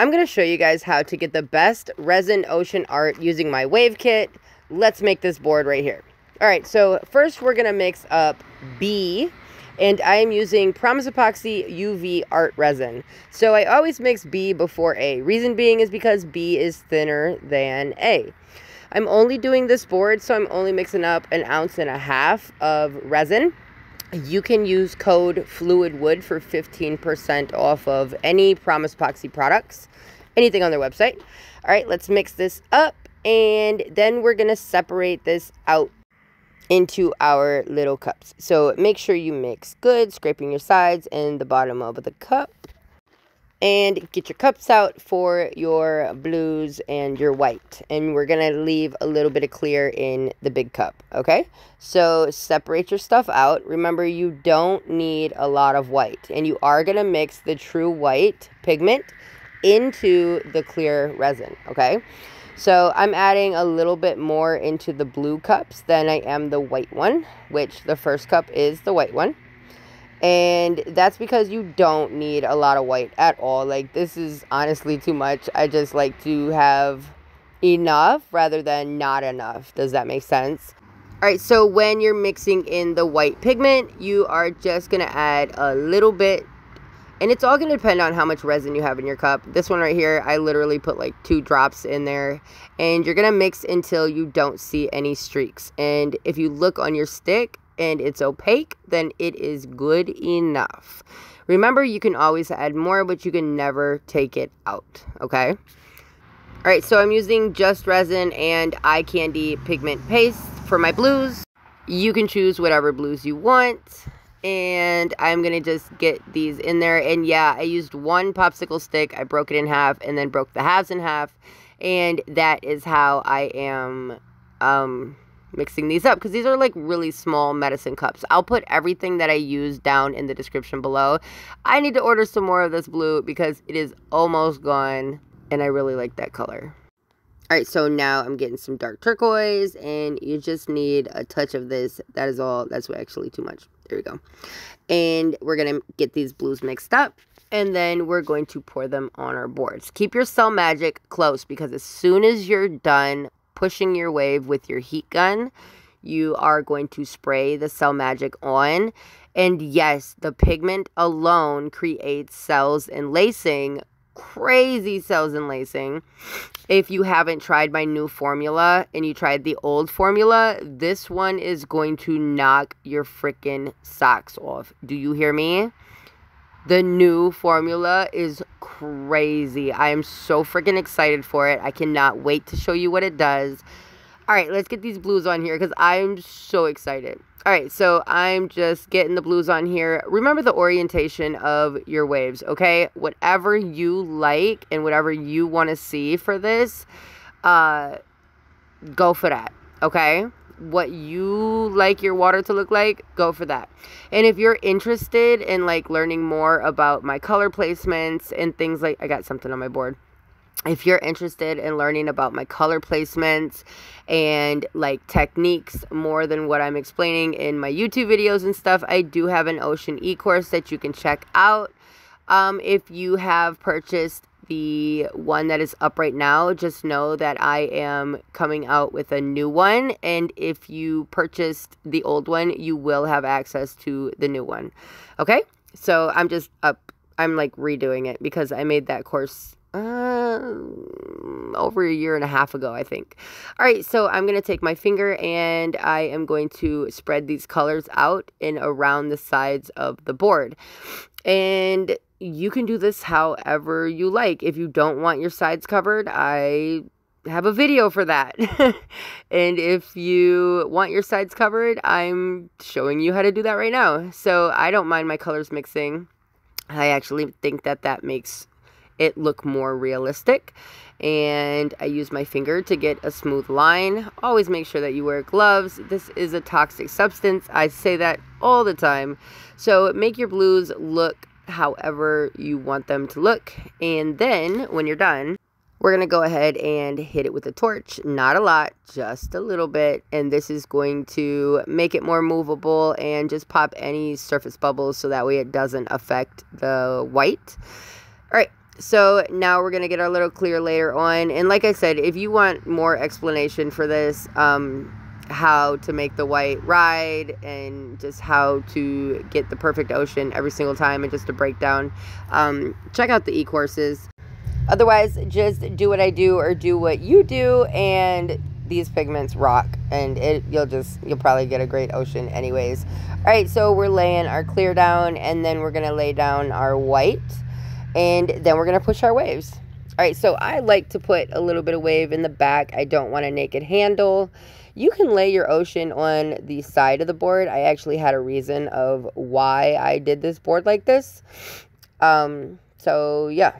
I'm going to show you guys how to get the best resin ocean art using my wave kit. Let's make this board right here. All right, so first we're going to mix up B, and I am using Promise Epoxy UV art resin. So I always mix B before A. Reason being is because B is thinner than A. I'm only doing this board, so I'm only mixing up an ounce and a half of resin. You can use code FLUIDWOOD for 15% off of any Promise Epoxy products, anything on their website. All right, let's mix this up, and then we're going to separate this out into our little cups. So make sure you mix good, scraping your sides and the bottom of the cup and get your cups out for your blues and your white. And we're gonna leave a little bit of clear in the big cup okay? So separate your stuff out. Remember you don't need a lot of white. And you are gonna mix the Tru White pigment into the clear resin okay? So I'm adding a little bit more into the blue cups than I am the white one which the first cup is the white one and that's because you don't need a lot of white at all. Like this is honestly too much. I just like to have enough rather than not enough. Does that make sense? All right so when you're mixing in the white pigment you are just to add a little bit and it's all to depend on how much resin you have in your cup. This one right here i literally put like two drops in there and you're to mix until you don't see any streaks. And if you look on your stick and it's opaque, then it is good enough. Remember, you can always add more, but you can never take it out, okay? All right, so I'm using just resin and eye candy pigment paste for my blues. You can choose whatever blues you want. And I'm to just get these in there. And yeah, I used one popsicle stick. I broke it in half and then broke the halves in half. And that is how I am um, mixing these up because these are like really small medicine cups. I'll put everything that I use down in the description below. I need to order some more of this blue because it is almost gone and I really like that color. All right, so now I'm getting some dark turquoise and you just need a touch of this. That is all. That's actually too much. There we go. And we're going to get these blues mixed up and then we're going to pour them on our boards. Keep your Cell Magik close because as soon as you're done pushing your wave with your heat gun, you are going to spray the Cell Magik on. And yes, the pigment alone creates cells and lacing, crazy cells and lacing. If you haven't tried my new formula and you tried the old formula, this one is going to knock your freaking socks off. Do you hear me? The new formula is crazy. I am so freaking excited for it. I cannot wait to show you what it does. All right, let's get these blues on here because I'm so excited. All right, so I'm just getting the blues on here. Remember the orientation of your waves, okay? Whatever you like and whatever you want to see for this, uh, go for that, okay? What you like your water to look like, go for that. And if you're interested in like learning more about my color placements and things like I got something on my board. If you're interested in learning about my color placements and like techniques more than what I'm explaining in my YouTube videos and stuff, I do have an Ocean E course that you can check out. Um, if you have purchased the one that is up right now, just know that I am coming out with a new one. And if you purchased the old one, you will have access to the new one. Okay? So I'm just up, I'm like redoing it because I made that course uh, over a year and a half ago, I think. All right, so I'm going to take my finger and I am going to spread these colors out and around the sides of the board. And you can do this however you like. If you don't want your sides covered, I have a video for that. and if you want your sides covered, I'm showing you how to do that right now. So I don't mind my colors mixing. I actually think that that makes it look more realistic. And I use my finger to get a smooth line. Always make sure that you wear gloves. This is a toxic substance. I say that all the time. So make your blues look however you want them to look. And then when you're done, we're going to go ahead and hit it with a torch. Not a lot, just a little bit. And this is going to make it more movable and just pop any surface bubbles so that way it doesn't affect the white. All right, so now we're going to get our little clear later on. And like I said, if you want more explanation for this, um, how to make the white ride and just how to get the perfect ocean every single time and just a breakdown, um, check out the e-courses. Otherwise, just do what I do or do what you do and these pigments rock and it you'll just you'll probably get a great ocean anyways. All right so we're laying our clear down and then we're gonna lay down our white and then we're gonna push our waves. All right so i like to put a little bit of wave in the back. I don't want a naked handle you can lay your ocean on the side of the board. I actually had a reason of why i did this board like this. Um so yeah.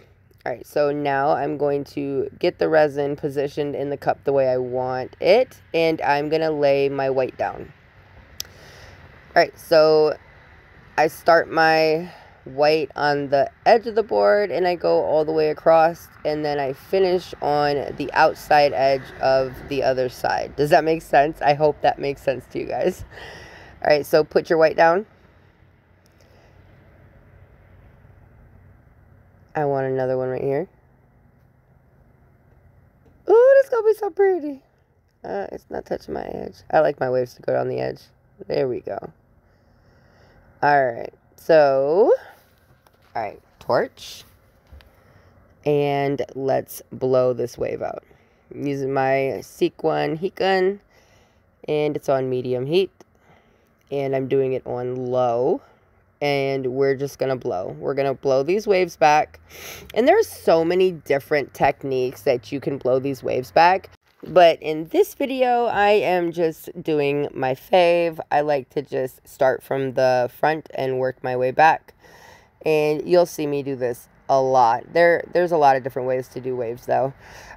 All right so now i'm going to get the resin positioned in the cup the way i want it and i'm gonna lay my white down. All right so i start my white on the edge of the board and I go all the way across and then I finish on the outside edge of the other side. Does that make sense? I hope that makes sense to you guys. All right, so put your white down. I want another one right here. Ooh, this gonna be so pretty. Uh, it's not touching my edge. I like my waves to go down the edge. There we go. All right, so all right, torch. And let's blow this wave out. I'm using my SEEKONE heat gun. And it's on medium heat. And I'm doing it on low. And we're just going to blow. We're going to blow these waves back. And there's so many different techniques that you can blow these waves back. But in this video, I am just doing my fave. I like to just start from the front and work my way back and you'll see me do this a lot. There, there's a lot of different ways to do waves though.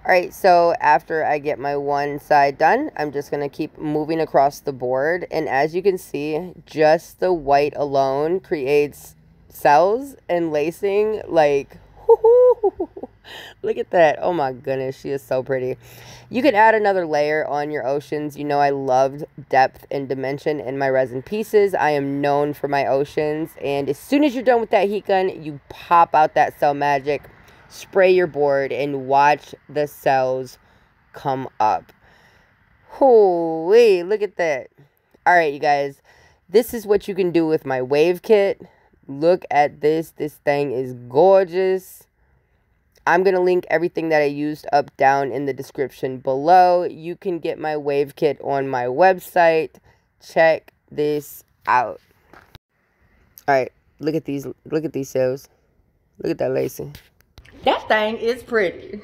All right, so after I get my one side done, I'm just gonna keep moving across the board. And as you can see, just the white alone creates cells and lacing like, look at that. Oh my goodness, she is so pretty. You can add another layer on your oceans. You know I loved depth and dimension in my resin pieces. I am known for my oceans. And as soon as you're done with that heat gun, you pop out that Cell Magik, spray your board, and watch the cells come up. Holy, look at that. All right, you guys. This is what you can do with my wave kit. Look at this. This thing is gorgeous. I'm going to link everything that I used up down in the description below. You can get my wave kit on my website. Check this out. All right, look at these look at these cells. Look at that lacing. That thing is pretty.